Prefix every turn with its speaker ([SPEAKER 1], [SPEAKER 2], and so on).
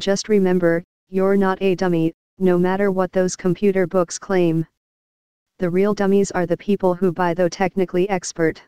[SPEAKER 1] just remember, you're not a dummy, no matter what those computer books claim. The real dummies are the people who buy though technically expert.